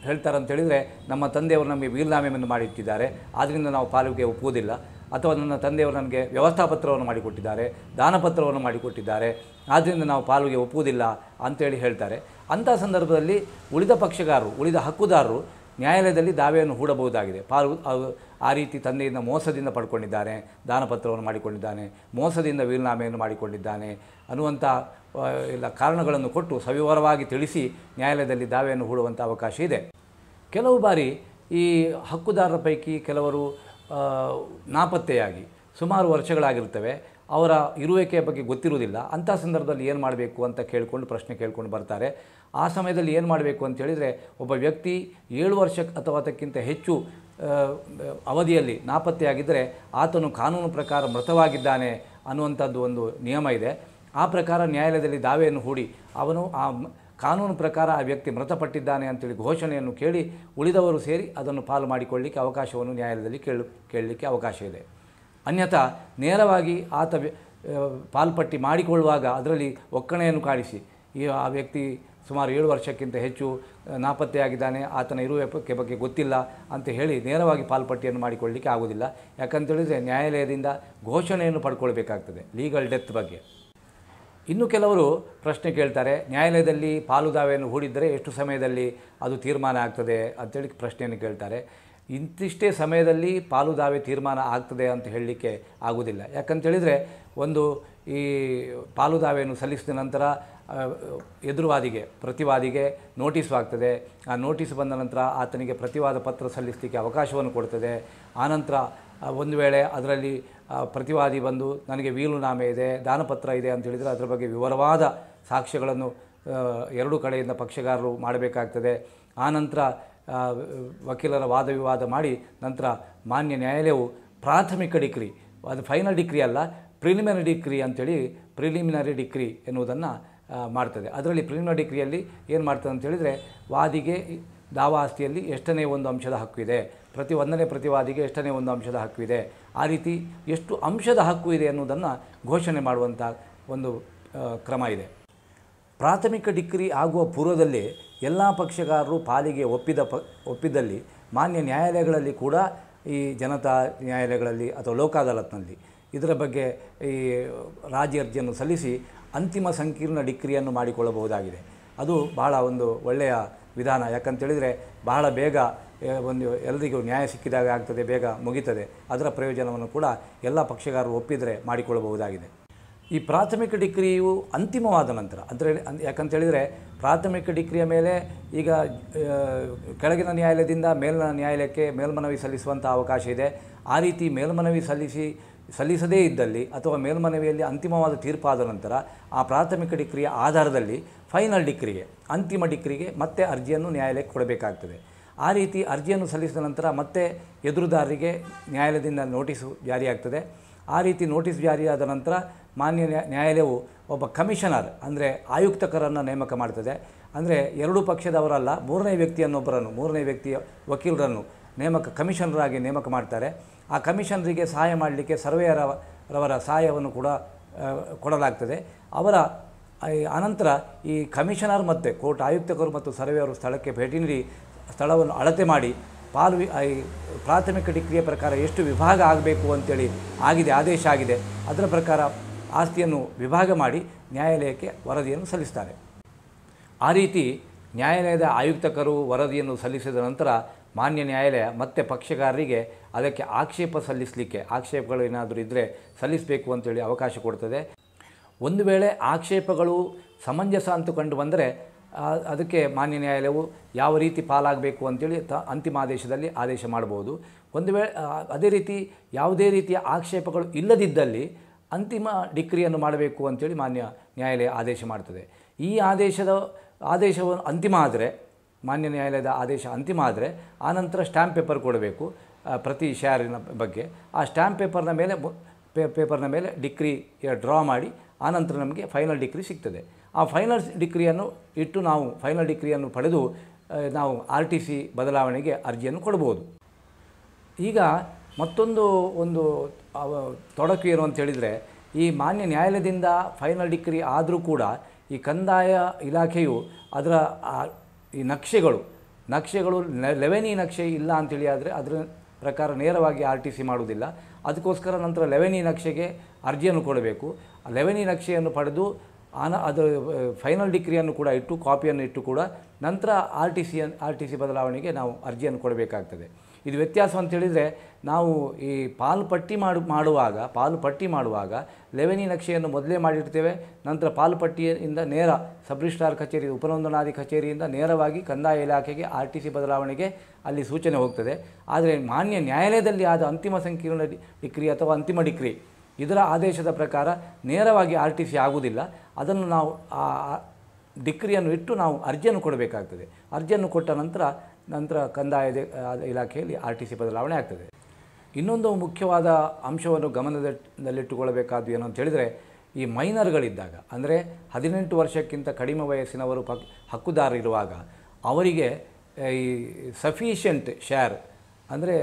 ಹೇಳ್ತಾರಂತೇಳಿದರೆ, ನಮ್ಮ ತಂದೆಯವರು ನಮಗೆ ವೀಲ್ನಾಮೆಯನ್ನು ಮಾಡಿಟ್ಟಿದ್ದಾರೆ. ಆದ್ದರಿಂದ ನಾವು ಪಾಲಿಗೆ ಒಪ್ಪುವುದಿಲ್ಲ. ಅಥವಾ ನನ್ನ ತಂದೆಯವರು ನನಗೆ ವ್ಯವಸ್ಥಾಪತ್ರವನ್ನು ಮಾಡಿಕೊಟ್ಟಿದ್ದಾರೆ, ದಾನಪತ್ರವನ್ನು ಮಾಡಿಕೊಟ್ಟಿದ್ದಾರೆ ಆದ್ದರಿಂದ ನಾವು ಪಾಲುಗೆ ಒಪ್ಪುವುದಿಲ್ಲ ಅಂತೇಳಿ ಹೇಳ್ತಾರೆ. ಅಂಥ ಸಂದರ್ಭದಲ್ಲಿ ಉಳಿದ ಪಕ್ಷಗಾರರು, ಉಳಿದ ಹಕ್ಕುದಾರರು ನ್ಯಾಯಾಲಯದಲ್ಲಿ ದಾವೆಯನ್ನು ಹೂಡಬಹುದಾಗಿದೆ. ಪಾಲು ಆ ರೀತಿ ತಂದೆಯಿಂದ ಮೋಸದಿಂದ ಪಡ್ಕೊಂಡಿದ್ದಾನೆ, ದಾನಪತ್ರವನ್ನು ಮಾಡಿಕೊಂಡಿದ್ದಾನೆ, ಮೋಸದಿಂದ ವೀಲ್ನಾಮೆಯನ್ನು ಮಾಡಿಕೊಂಡಿದ್ದಾನೆ ಅನ್ನುವಂಥ ಎಲ್ಲ ಕಾರಣಗಳನ್ನು ಕೊಟ್ಟು ಸವಿವರವಾಗಿ ತಿಳಿಸಿ ನ್ಯಾಯಾಲಯದಲ್ಲಿ ದಾವೆಯನ್ನು ಹೂಡುವಂಥ ಅವಕಾಶ ಇದೆ. ಕೆಲವು ಬಾರಿ ಈ ಹಕ್ಕುದಾರರ ಪೈಕಿ ಕೆಲವರು ನಾಪತ್ತೆಯಾಗಿ ಸುಮಾರು ವರ್ಷಗಳಾಗಿರ್ತವೆ ಅವರ ಇರುವಿಕೆಯ ಬಗ್ಗೆ ಗೊತ್ತಿರುವುದಿಲ್ಲ. ಅಂಥ ಸಂದರ್ಭದಲ್ಲಿ ಏನು ಮಾಡಬೇಕು ಅಂತ ಕೇಳಿಕೊಂಡು, ಪ್ರಶ್ನೆ ಕೇಳ್ಕೊಂಡು ಬರ್ತಾರೆ. ಆ ಸಮಯದಲ್ಲಿ ಏನು ಮಾಡಬೇಕು ಅಂತ ಹೇಳಿದರೆ, ಒಬ್ಬ ವ್ಯಕ್ತಿ ಏಳು ವರ್ಷ ಅಥವಾ ಅದಕ್ಕಿಂತ ಹೆಚ್ಚು ಅವಧಿಯಲ್ಲಿ ನಾಪತ್ತೆಯಾಗಿದ್ದರೆ, ಆತನು ಕಾನೂನು ಪ್ರಕಾರ ಮೃತವಾಗಿದ್ದಾನೆ ಅನ್ನುವಂಥದ್ದು ಒಂದು ನಿಯಮ ಇದೆ. ಆ ಪ್ರಕಾರ ನ್ಯಾಯಾಲಯದಲ್ಲಿ ದಾವೆಯನ್ನು ಹೂಡಿ, ಅವನು ಆ ಕಾನೂನು ಪ್ರಕಾರ ಆ ವ್ಯಕ್ತಿ ಮೃತಪಟ್ಟಿದ್ದಾನೆ ಅಂತೇಳಿ ಘೋಷಣೆಯನ್ನು ಕೇಳಿ ಉಳಿದವರು ಸೇರಿ ಅದನ್ನು ಪಾಲು ಮಾಡಿಕೊಳ್ಳಿಕ್ಕೆ ಅವಕಾಶವನ್ನು ನ್ಯಾಯಾಲಯದಲ್ಲಿ ಕೇಳು, ಕೇಳಲಿಕ್ಕೆ ಅವಕಾಶ ಇದೆ. ಅನ್ಯಥಾ ನೇರವಾಗಿ ಆತ ಪಾಲ್ಪಟ್ಟಿ ಮಾಡಿಕೊಳ್ಳುವಾಗ ಅದರಲ್ಲಿ ಒಕ್ಕಣೆಯನ್ನು ಕಾಣಿಸಿ ಈ ಆ ವ್ಯಕ್ತಿ ಸುಮಾರು ಏಳು ವರ್ಷಕ್ಕಿಂತ ಹೆಚ್ಚು ನಾಪತ್ತೆಯಾಗಿದ್ದಾನೆ ಆತನ ಇರುವ ಬಗ್ಗೆ ಗೊತ್ತಿಲ್ಲ ಅಂತ ಹೇಳಿ ನೇರವಾಗಿ ಪಾಲ್ಪಟ್ಟಿಯನ್ನು ಮಾಡಿಕೊಳ್ಳಲಿಕ್ಕೆ ಆಗುವುದಿಲ್ಲ. ಯಾಕಂತೇಳಿದರೆ ನ್ಯಾಯಾಲಯದಿಂದ ಘೋಷಣೆಯನ್ನು ಪಡ್ಕೊಳ್ಬೇಕಾಗ್ತದೆ, ಲೀಗಲ್ ಡೆತ್ ಬಗ್ಗೆ. ಇನ್ನು ಕೆಲವರು ಪ್ರಶ್ನೆ ಕೇಳ್ತಾರೆ, ನ್ಯಾಯಾಲಯದಲ್ಲಿ ಪಾಲುದಾವೆಯನ್ನು ಹೂಡಿದ್ದರೆ ಎಷ್ಟು ಸಮಯದಲ್ಲಿ ಅದು ತೀರ್ಮಾನ ಆಗ್ತದೆ? ಅಂತೇಳಿ ಪ್ರಶ್ನೆಯನ್ನು ಕೇಳ್ತಾರೆ. ಇಂತಿಷ್ಟೇ ಸಮಯದಲ್ಲಿ ಪಾಲುದಾವೆ ತೀರ್ಮಾನ ಆಗ್ತದೆ ಅಂತ ಹೇಳಲಿಕ್ಕೆ ಆಗೋದಿಲ್ಲ ಯಾಕಂತೇಳಿದರೆ ಒಂದು ಈ ಪಾಲುದಾವೆಯನ್ನು ಸಲ್ಲಿಸಿದ ನಂತರ ಎದುರುವಾದಿಗೆ, ಪ್ರತಿವಾದಿಗೆ ನೋಟಿಸ್ ಆಗ್ತದೆ. ಆ ನೋಟಿಸ್ ಬಂದ ನಂತರ ಆತನಿಗೆ ಪ್ರತಿವಾದ ಪತ್ರ ಸಲ್ಲಿಸಲಿಕ್ಕೆ ಅವಕಾಶವನ್ನು ಕೊಡ್ತದೆ. ಆನಂತರ ಒಂದು ವೇಳೆ ಅದರಲ್ಲಿ ಪ್ರತಿವಾದಿ ಬಂದು ನನಗೆ ವೀಲುನಾಮೆ ಇದೆ, ದಾನಪತ್ರ ಇದೆ ಅಂತ ಹೇಳಿದರೆ ಅದರ ಬಗ್ಗೆ ವಿವರವಾದ ಸಾಕ್ಷ್ಯಗಳನ್ನು ಎರಡು ಕಡೆಯಿಂದ ಪಕ್ಷಗಾರರು ಮಾಡಬೇಕಾಗ್ತದೆ. ಆನಂತರ ವಕೀಲರ ವಾದ ವಿವಾದ ಮಾಡಿ ನಂತರ ಮಾನ್ಯ ನ್ಯಾಯಾಲಯವು ಪ್ರಾಥಮಿಕ ಡಿಕ್ರಿ ಅದು ಫೈನಲ್ ಡಿಕ್ರಿ ಅಲ್ಲ, ಪ್ರಿಲಿಮಿನರಿ ಡಿಗ್ರಿ ಅಂತೇಳಿ ಪ್ರಿಲಿಮಿನರಿ ಡಿಗ್ರಿ ಎನ್ನುವುದನ್ನು ಮಾಡ್ತದೆ. ಅದರಲ್ಲಿ ಪ್ರಿಲಿಮಿನರಿ ಡಿಗ್ರಿಯಲ್ಲಿ ಏನು ಮಾಡ್ತದೆ ಅಂತ ಹೇಳಿದರೆ, ವಾದಿಗೆ ದಾವಾ ಆಸ್ತಿಯಲ್ಲಿ ಎಷ್ಟನೇ ಒಂದು ಅಂಶದ ಹಕ್ಕು ಇದೆ ಪ್ರತಿ ಒಂದನೇ ಪ್ರತಿವಾದಿಗೆ ಎಷ್ಟನೇ ಒಂದು ಅಂಶದ ಹಕ್ಕು ಇದೆ ಆ ರೀತಿ ಎಷ್ಟು ಅಂಶದ ಹಕ್ಕು ಇದೆ ಅನ್ನೋದನ್ನು ಘೋಷಣೆ ಮಾಡುವಂಥ ಒಂದು ಕ್ರಮ ಇದೆ. ಪ್ರಾಥಮಿಕ ಡಿಗ್ರಿ ಆಗುವ ಪೂರ್ವದಲ್ಲಿ ಎಲ್ಲ ಪಕ್ಷಗಾರರು ಪಾಲಿಗೆ ಒಪ್ಪಿದ ಪ ಒಪ್ಪಿದ್ದಲ್ಲಿ ಮಾನ್ಯ ನ್ಯಾಯಾಲಯಗಳಲ್ಲಿ ಕೂಡ ಈ ಜನತಾ ನ್ಯಾಯಾಲಯಗಳಲ್ಲಿ ಅಥವಾ ಲೋಕ ಅದಾಲತ್ನಲ್ಲಿ ಇದರ ಬಗ್ಗೆ ಈ ರಾಜಿ ಅರ್ಜಿಯನ್ನು ಸಲ್ಲಿಸಿ ಅಂತಿಮ ಸಂಕೀರ್ಣ ಡಿಗ್ರಿಯನ್ನು ಮಾಡಿಕೊಳ್ಳಬಹುದಾಗಿದೆ. ಅದು ಬಹಳ ಒಂದು ಒಳ್ಳೆಯ ವಿಧಾನ. ಯಾಕಂತೇಳಿದರೆ ಬಹಳ ಬೇಗ ಒಂದು ಎಲ್ಲರಿಗೂ ನ್ಯಾಯ ಸಿಕ್ಕಿದಾಗ ಆಗ್ತದೆ, ಬೇಗ ಮುಗೀತದೆ. ಅದರ ಪ್ರಯೋಜನವನ್ನು ಕೂಡ ಎಲ್ಲ ಪಕ್ಷಗಾರರು ಒಪ್ಪಿದರೆ ಮಾಡಿಕೊಳ್ಳಬಹುದಾಗಿದೆ. ಈ ಪ್ರಾಥಮಿಕ ಡಿಗ್ರಿಯು ಅಂತಿಮವಾದ ನಂತರ, ಅಂದರೆ ಯಾಕಂತೇಳಿದರೆ ಪ್ರಾಥಮಿಕ ಡಿಗ್ರಿಯ ಮೇಲೆ ಈಗ ಕೆಳಗಿನ ನ್ಯಾಯಾಲಯದಿಂದ ಮೇಲಿನ ನ್ಯಾಯಾಲಯಕ್ಕೆ ಮೇಲ್ಮನವಿ ಸಲ್ಲಿಸುವಂಥ ಅವಕಾಶ ಇದೆ. ಆ ರೀತಿ ಮೇಲ್ಮನವಿ ಸಲ್ಲಿಸಿ ಸಲ್ಲಿಸದೇ ಇದ್ದಲ್ಲಿ ಅಥವಾ ಮೇಲ್ಮನವಿಯಲ್ಲಿ ಅಂತಿಮವಾದ ತೀರ್ಪಾದ ನಂತರ ಆ ಪ್ರಾಥಮಿಕ ಡಿಕ್ರಿಯ ಆಧಾರದಲ್ಲಿ ಫೈನಲ್ ಡಿಗ್ರಿಗೆ, ಅಂತಿಮ ಡಿಗ್ರಿಗೆ ಮತ್ತೆ ಅರ್ಜಿಯನ್ನು ನ್ಯಾಯಾಲಯಕ್ಕೆ ಕೊಡಬೇಕಾಗ್ತದೆ. ಆ ರೀತಿ ಅರ್ಜಿಯನ್ನು ಸಲ್ಲಿಸಿದ ನಂತರ ಮತ್ತೆ ಎದುರುದಾರರಿಗೆ ನ್ಯಾಯಾಲಯದಿಂದ ನೋಟಿಸು ಜಾರಿಯಾಗ್ತದೆ. ಆ ರೀತಿ ನೋಟಿಸ್ ಜಾರಿಯಾದ ನಂತರ ಮಾನ್ಯ ನ್ಯಾ- ನ್ಯಾಯಾಲಯವು ಒಬ್ಬ ಕಮಿಷನರ್, ಅಂದರೆ ಆಯುಕ್ತಕರನ್ನು ನೇಮಕ ಮಾಡ್ತದೆ. ಅಂದರೆ ಎರಡೂ ಪಕ್ಷದವರಲ್ಲ, ಮೂರನೇ ವ್ಯಕ್ತಿಯನ್ನೊಬ್ಬರನ್ನು, ಮೂರನೇ ವ್ಯಕ್ತಿಯ ವಕೀಲರನ್ನು ನೇಮಕ, ಕಮಿಷನರಾಗಿ ನೇಮಕ ಮಾಡ್ತಾರೆ. ಆ ಕಮಿಷನರಿಗೆ ಸಹಾಯ ಮಾಡಲಿಕ್ಕೆ ಸರ್ವೇಯರ ರವರ ಸಹಾಯವನ್ನು ಕೂಡ ಕೊಡಲಾಗ್ತದೆ. ಅವರ ಅನಂತರ ಈ ಕಮಿಷನರ್ ಮತ್ತು ಕೋರ್ಟ್ ಆಯುಕ್ತಕರು ಮತ್ತು ಸರ್ವೆಯವರು ಸ್ಥಳಕ್ಕೆ ಭೇಟಿ ನೀಡಿ ಸ್ಥಳವನ್ನು ಅಳತೆ ಮಾಡಿ ಪಾಲು ಈ ಪ್ರಾಥಮಿಕ ಡಿಗ್ರಿಯ ಪ್ರಕಾರ ಎಷ್ಟು ವಿಭಾಗ ಆಗಬೇಕು ಅಂತೇಳಿ ಆಗಿದೆ, ಆದೇಶ ಆಗಿದೆ. ಅದರ ಪ್ರಕಾರ ಆಸ್ತಿಯನ್ನು ವಿಭಾಗ ಮಾಡಿ ನ್ಯಾಯಾಲಯಕ್ಕೆ ವರದಿಯನ್ನು ಸಲ್ಲಿಸ್ತಾರೆ. ಆ ರೀತಿ ನ್ಯಾಯಾಲಯದ ಆಯುಕ್ತಕರು ವರದಿಯನ್ನು ಸಲ್ಲಿಸಿದ ನಂತರ ಮಾನ್ಯ ನ್ಯಾಯಾಲಯ ಮತ್ತೆ ಪಕ್ಷಗಾರರಿಗೆ ಅದಕ್ಕೆ ಆಕ್ಷೇಪ ಸಲ್ಲಿಸಲಿಕ್ಕೆ ಆಕ್ಷೇಪಗಳು ಏನಾದರೂ ಇದ್ದರೆ ಸಲ್ಲಿಸಬೇಕು ಅಂತೇಳಿ ಅವಕಾಶ ಕೊಡ್ತದೆ. ಒಂದು ವೇಳೆ ಆಕ್ಷೇಪಗಳು ಸಮಂಜಸ ಅಂತ ಕಂಡು ಬಂದರೆ ಅದಕ್ಕೆ ಮಾನ್ಯ ನ್ಯಾಯಾಲಯವು ಯಾವ ರೀತಿ ಪಾಲಾಗಬೇಕು ಅಂತೇಳಿ ತ, ಅಂತಿಮ ಆದೇಶದಲ್ಲಿ ಆದೇಶ ಮಾಡ್ಬೋದು. ಒಂದು ವೇಳೆ ಅದೇ ರೀತಿ ಯಾವುದೇ ರೀತಿಯ ಆಕ್ಷೇಪಗಳು ಇಲ್ಲದಿದ್ದಲ್ಲಿ ಅಂತಿಮ ಡಿಕ್ರಿಯನ್ನು ಮಾಡಬೇಕು ಅಂತೇಳಿ ಮಾನ್ಯ ನ್ಯಾಯಾಲಯ ಆದೇಶ ಮಾಡ್ತದೆ. ಈ ಆದೇಶದ ಆದೇಶವನ್ನು ಅಂತಿಮ ಆದರೆ ಮಾನ್ಯ ನ್ಯಾಯಾಲಯದ ಆದೇಶ ಅಂತಿಮ ಆದರೆ ಆನಂತರ ಸ್ಟ್ಯಾಂಪ್ ಪೇಪರ್ ಕೊಡಬೇಕು ಪ್ರತಿ ಶೇರಿನ ಬಗ್ಗೆ. ಆ ಸ್ಟ್ಯಾಂಪ್ ಪೇಪರ್ನ ಮೇಲೆ ಪೇಪರ್ನ ಮೇಲೆ ಡಿಕ್ರಿ ಡ್ರಾ ಮಾಡಿ ಆನಂತರ ನಮಗೆ ಫೈನಲ್ ಡಿಕ್ರಿ ಸಿಗ್ತದೆ. ಆ ಫೈನಲ್ ಡಿಕ್ರಿಯನ್ನು ಇಟ್ಟು ನಾವು ಫೈನಲ್ ಡಿಕ್ರಿಯನ್ನು ಪಡೆದು ನಾವು ಆರ್ ಟಿ ಸಿ ಬದಲಾವಣೆಗೆ ಅರ್ಜಿಯನ್ನು ಕೊಡ್ಬೋದು. ಈಗ ಮತ್ತೊಂದು ಒಂದು ತೊಡಕು ಏನು ಅಂತ ಹೇಳಿದರೆ, ಈ ಮಾನ್ಯ ನ್ಯಾಯಾಲಯದಿಂದ ಫೈನಲ್ ಡಿಕ್ರಿ ಆದರೂ ಕೂಡ ಈ ಕಂದಾಯ ಇಲಾಖೆಯು ಅದರ ಈ ನಕ್ಷೆಗಳು ನಕ್ಷೆಗಳು ಲೆವೆನಿ ನಕ್ಷೆ ಇಲ್ಲ ಅಂತೇಳಿ ಆದರೆ ಅದರ ಪ್ರಕಾರ ನೇರವಾಗಿ ಆರ್ ಟಿ ಸಿ ಮಾಡುವುದಿಲ್ಲ. ಅದಕ್ಕೋಸ್ಕರ ನಂತರ ಲೆವೆನಿ ನಕ್ಷೆಗೆ ಅರ್ಜಿಯನ್ನು ಕೊಡಬೇಕು. ಲೆವೆನಿ ನಕ್ಷೆಯನ್ನು ಪಡೆದು ಆನ, ಅದು ಫೈನಲ್ ಡಿಗ್ರಿಯನ್ನು ಕೂಡ ಇಟ್ಟು, ಕಾಪಿಯನ್ನು ಇಟ್ಟು ಕೂಡ ನಂತರ R T C R T C ಬದಲಾವಣೆಗೆ ನಾವು ಅರ್ಜಿಯನ್ನು ಕೊಡಬೇಕಾಗ್ತದೆ. ಇದು ವ್ಯತ್ಯಾಸ ಅಂತ ಹೇಳಿದರೆ ನಾವು ಈ ಪಾಲು ಪಟ್ಟಿ ಮಾಡು, ಮಾಡುವಾಗ, ಪಾಲು ಪಟ್ಟಿ ಮಾಡುವಾಗ ಲೆವೆನಿ ನಕ್ಷೆಯನ್ನು ಮೊದಲೇ ಮಾಡಿರ್ತೇವೆ ನಂತರ ಪಾಲು ಪಟ್ಟಿಯಿಂದ ನೇರ ಸಬ್ ರಿಜಿಸ್ಟ್ರಾರ್ ಕಚೇರಿ ಉಪನೋಂದಣಾಧಿ ಕಚೇರಿಯಿಂದ ನೇರವಾಗಿ ಕಂದಾಯ ಇಲಾಖೆಗೆ ಆರ್ ಟಿ ಸಿ ಬದಲಾವಣೆಗೆ ಅಲ್ಲಿ ಸೂಚನೆ ಹೋಗ್ತದೆ. ಆದರೆ ಮಾನ್ಯ ನ್ಯಾಯಾಲಯದಲ್ಲಿ ಆದ ಅಂತಿಮ ಸಂಕೀರ್ಣ ಡಿಕ್ರಿ ಅಥವಾ ಅಂತಿಮ ಡಿಕ್ರಿ ಇದರ ಆದೇಶದ ಪ್ರಕಾರ ನೇರವಾಗಿ ಆರ್ ಟಿ ಸಿ ಆಗುವುದಿಲ್ಲ. ಅದನ್ನು ನಾವು ಡಿಕ್ರಿಯನ್ನು ಇಟ್ಟು ನಾವು ಅರ್ಜಿಯನ್ನು ಕೊಡಬೇಕಾಗ್ತದೆ. ಅರ್ಜಿಯನ್ನು ಕೊಟ್ಟ ನಂತರ ನಂತರ ಕಂದಾಯ ಇಲಾಖೆಯಲ್ಲಿ ಆರ್ ಟಿ ಸಿ ಬದಲಾವಣೆ ಆಗ್ತದೆ. ಇನ್ನೊಂದು ಮುಖ್ಯವಾದ ಅಂಶವನ್ನು ಗಮನದಲ್ಲಿಟ್ಟುಕೊಳ್ಳಬೇಕಾದ್ದು ಏನು ಅಂತ ಹೇಳಿದರೆ, ಈ ಮೈನರ್ಗಳಿದ್ದಾಗ, ಅಂದರೆ ಹದಿನೆಂಟು ವರ್ಷಕ್ಕಿಂತ ಕಡಿಮೆ ವಯಸ್ಸಿನವರು ಪಕ್, ಹಕ್ಕುದಾರರಿರುವಾಗ, ಅವರಿಗೆ, ಈ ಸಫಿಷಿಯಂಟ್ ಶೇರ್ ಅಂದರೆ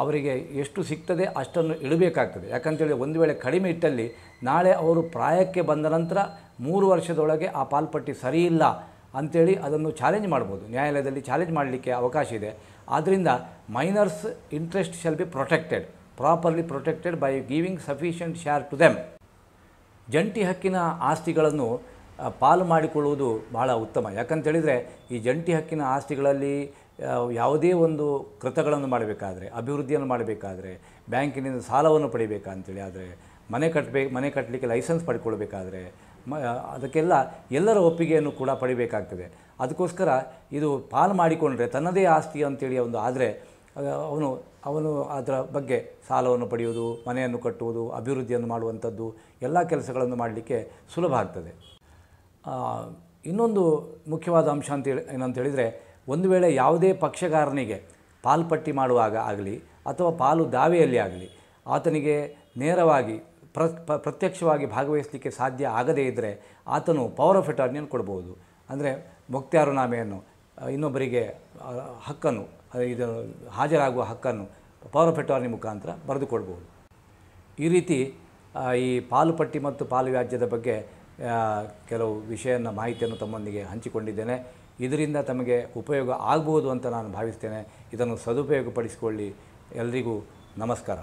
ಅವರಿಗೆ ಎಷ್ಟು ಸಿಗ್ತದೆ ಅಷ್ಟನ್ನು ಇಡಬೇಕಾಗ್ತದೆ. ಯಾಕಂತೇಳಿ ಒಂದು ವೇಳೆ ಕಡಿಮೆ ಇಟ್ಟಲ್ಲಿ ನಾಳೆ ಅವರು ಪ್ರಾಯಕ್ಕೆ ಬಂದ ನಂತರ ಮೂರು ವರ್ಷದೊಳಗೆ ಆ ಪಾಲ್ಪಟ್ಟಿ ಸರಿಯಿಲ್ಲ ಅಂಥೇಳಿ ಅದನ್ನು ಚಾಲೆಂಜ್ ಮಾಡ್ಬೋದು. ನ್ಯಾಯಾಲಯದಲ್ಲಿ ಚಾಲೆಂಜ್ ಮಾಡಲಿಕ್ಕೆ ಅವಕಾಶ ಇದೆ. ಆದ್ದರಿಂದ minors interest shall be protected, properly protected by giving sufficient share to them. ಜಂಟಿ ಹಕ್ಕಿನ ಆಸ್ತಿಗಳನ್ನು ಪಾಲು ಮಾಡಿಕೊಳ್ಳುವುದು ಬಹಳ ಉತ್ತಮ. ಯಾಕಂತೇಳಿದರೆ ಈ ಜಂಟಿ ಹಕ್ಕಿನ ಆಸ್ತಿಗಳಲ್ಲಿ ಯಾವುದೇ ಒಂದು ಕೃತಗಳನ್ನು ಮಾಡಬೇಕಾದ್ರೆ, ಅಭಿವೃದ್ಧಿಯನ್ನು ಮಾಡಬೇಕಾದ್ರೆ, ಬ್ಯಾಂಕಿನಿಂದ ಸಾಲವನ್ನು ಪಡಿಬೇಕಂತೇಳಿ, ಆದರೆ ಮನೆ ಕಟ್ಟಬೇಕು ಮನೆ ಕಟ್ಟಲಿಕ್ಕೆ ಲೈಸೆನ್ಸ್ ಪಡ್ಕೊಳ್ಬೇಕಾದ್ರೆ, ಮ ಅದಕ್ಕೆಲ್ಲ ಎಲ್ಲರ ಒಪ್ಪಿಗೆಯನ್ನು ಕೂಡ ಪಡಿಬೇಕಾಗ್ತದೆ. ಅದಕ್ಕೋಸ್ಕರ ಇದು ಪಾಲು ಮಾಡಿಕೊಂಡ್ರೆ ತನ್ನದೇ ಆಸ್ತಿ ಅಂತೇಳಿ ಒಂದು ಆದರೆ ಅವನು ಅವನು ಅದರ ಬಗ್ಗೆ ಸಾಲವನ್ನು ಪಡೆಯುವುದು, ಮನೆಯನ್ನು ಕಟ್ಟುವುದು, ಅಭಿವೃದ್ಧಿಯನ್ನು ಮಾಡುವಂಥದ್ದು, ಎಲ್ಲ ಕೆಲಸಗಳನ್ನು ಮಾಡಲಿಕ್ಕೆ ಸುಲಭ ಆಗ್ತದೆ. ಇನ್ನೊಂದು ಮುಖ್ಯವಾದ ಅಂಶ ಅಂತೇಳಿ ಏನಂತ ಹೇಳಿದರೆ ಒಂದು ವೇಳೆ ಯಾವುದೇ ಪಕ್ಷಗಾರನಿಗೆ ಪಾಲ್ಪಟ್ಟಿ ಮಾಡುವಾಗ ಆಗಲಿ ಅಥವಾ ಪಾಲು ದಾವೆಯಲ್ಲಿ ಆಗಲಿ ಆತನಿಗೆ ನೇರವಾಗಿ ಪ್ರ ಪ್ರತ್ಯಕ್ಷವಾಗಿ ಭಾಗವಹಿಸಲಿಕ್ಕೆ ಸಾಧ್ಯ ಆಗದೇ ಇದ್ದರೆ ಆತನು ಪವರ್ ಆಫ್ ಅಟಾರ್ನಿಯನ್ನು ಕೊಡ್ಬೋದು. ಅಂದರೆ ಮುಕ್ತಾರುನಾಮೆಯನ್ನು ಆ, ಇನ್ನೊಬ್ಬರಿಗೆ ಹಕ್ಕನ್ನು ಇದು ಹಾಜರಾಗುವ ಹಕ್ಕನ್ನು ಪವರ್ ಆಫ್ ಅಟಾರ್ನಿ ಮುಖಾಂತರ ಬರೆದುಕೊಡ್ಬೋದು ಈ ರೀತಿ ಈ ಪಾಲು ಪಟ್ಟಿ ಮತ್ತು ಪಾಲು ವ್ಯಾಜ್ಯದ ಬಗ್ಗೆ ಕೆಲವು ವಿಷಯನ ಮಾಹಿತಿಯನ್ನು ತಮ್ಮೊಂದಿಗೆ ಹಂಚಿಕೊಂಡಿದ್ದೇನೆ. ಇದರಿಂದ ತಮಗೆ ಉಪಯೋಗ ಆಗ್ಬೋದು ಅಂತ ನಾನು ಭಾವಿಸ್ತೇನೆ. ಇದನ್ನು ಸದುಪಯೋಗಪಡಿಸಿಕೊಳ್ಳಿ. ಎಲ್ರಿಗೂ ನಮಸ್ಕಾರ.